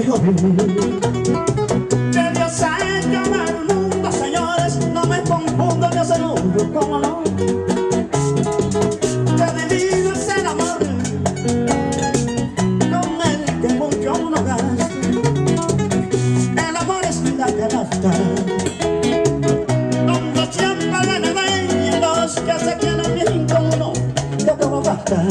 Que Dios ha hecho mal mundo, señores No me confundo, Dios en uno, cómo no Que divino es el amor Con el que mucho uno gasta El amor es la canasta Donde siempre le enemigos Que se quieren bien como no Que todo basta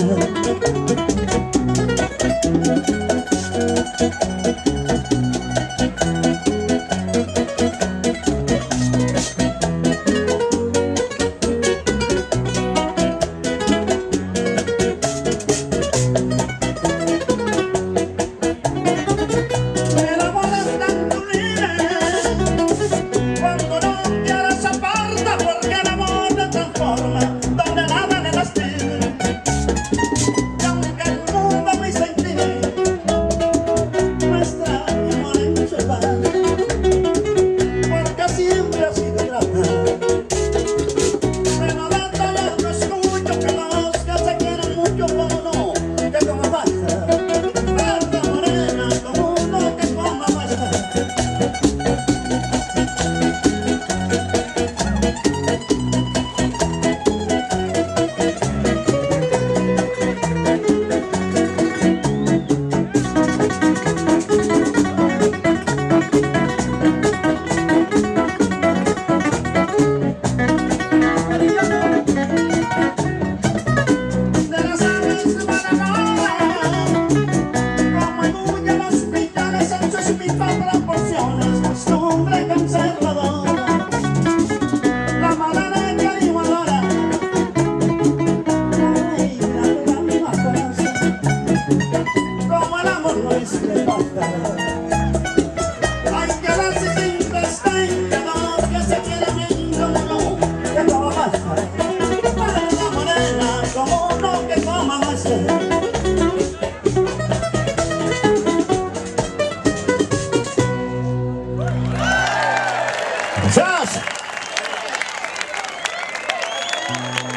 porciones, costumbre, cancelador, la mala la que hay igual ahora, la ley que la de la misma corazón, como el amor no es de boca, la encarna se siente esta encarna, que se quieren mientras no, que como más, para la morena como uno que como más. Thank you.